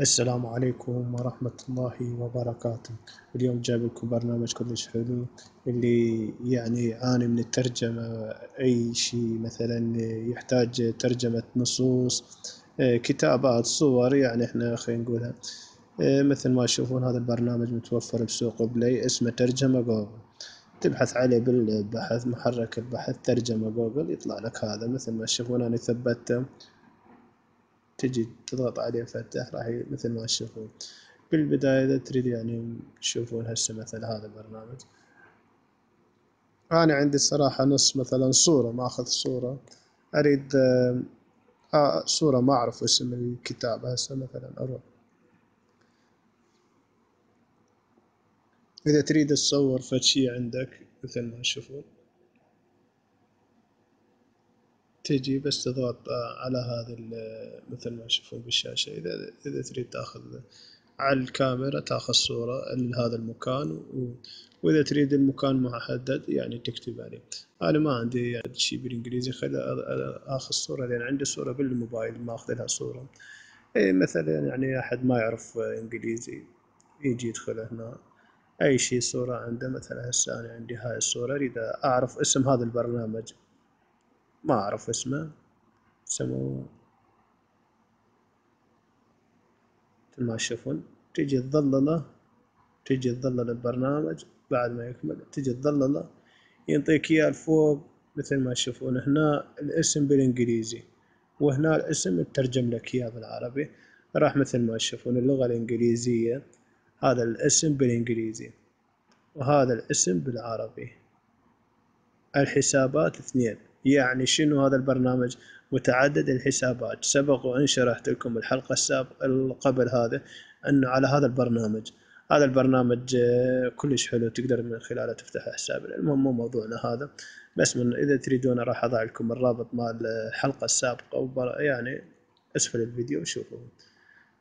السلام عليكم ورحمة الله وبركاته. اليوم جايب لكم برنامج كلش حلو اللي يعني يعاني من الترجمة أي شي مثلا يحتاج ترجمة نصوص آه، كتابات صور يعني إحنا خلينا نقولها. آه، مثل ما تشوفون هذا البرنامج متوفر بسوق Play اسمه ترجمة جوجل. تبحث عليه بالبحث محرك البحث ترجمة جوجل يطلع لك هذا. مثل ما تشوفون أنا ثبته تجي تضغط عليه فتح راح مثل ما تشوفون. بالبداية إذا تريد يعني تشوفون هسه مثل هذا البرنامج. أنا عندي الصراحة نص مثلا صورة ماخذ صورة. أريد آه صورة ما أعرف اسم الكتاب هسه مثلا أروح. إذا تريد تصور فد شي عندك مثل ما تشوفون. تجي بس تضغط على هذا مثل ما تشوفون بالشاشة. إذا إذا تريد تأخذ على الكاميرا تأخذ صورة لهذا المكان. وإذا تريد المكان محدد يعني تكتب عليه. أنا ما عندي يعني شيء بالإنجليزي خل آخذ صورة لأن عندي صورة بالموبايل ماخذ لها صورة. إيه مثلا يعني أحد ما يعرف إنجليزي يجي يدخل هنا. أي شيء صورة عنده مثلا هسه أنا عندي هاي الصورة أريد أعرف اسم هذا البرنامج. ما أعرف اسمه. سموه مثل ما تشوفون تجي تظلله تجي تظلل البرنامج بعد ما يكمل تجي تظلله ينطيك إياه لفوق مثل ما تشوفون هنا الاسم بالإنجليزي وهنا الاسم يترجم لك إياه بالعربي. راح مثل ما تشوفون اللغة الإنجليزية هذا الاسم بالإنجليزي وهذا الاسم بالعربي. الحسابات اثنين. يعني شنو هذا البرنامج متعدد الحسابات. سبق وان شرحت لكم الحلقة السابقة قبل هذا أنه على هذا البرنامج. هذا البرنامج آه، كلش حلو تقدر من خلاله تفتح حساب المهم مو موضوعنا هذا. بس من إذا تريدون راح أضع لكم الرابط مال الحلقة السابقة يعني اسفل الفيديو شوفوا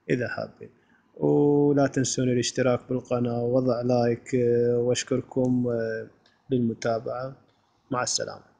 إذا حابين. ولا تنسون الاشتراك بالقناة ووضع لايك آه، واشكركم آه، للمتابعة. مع السلامة.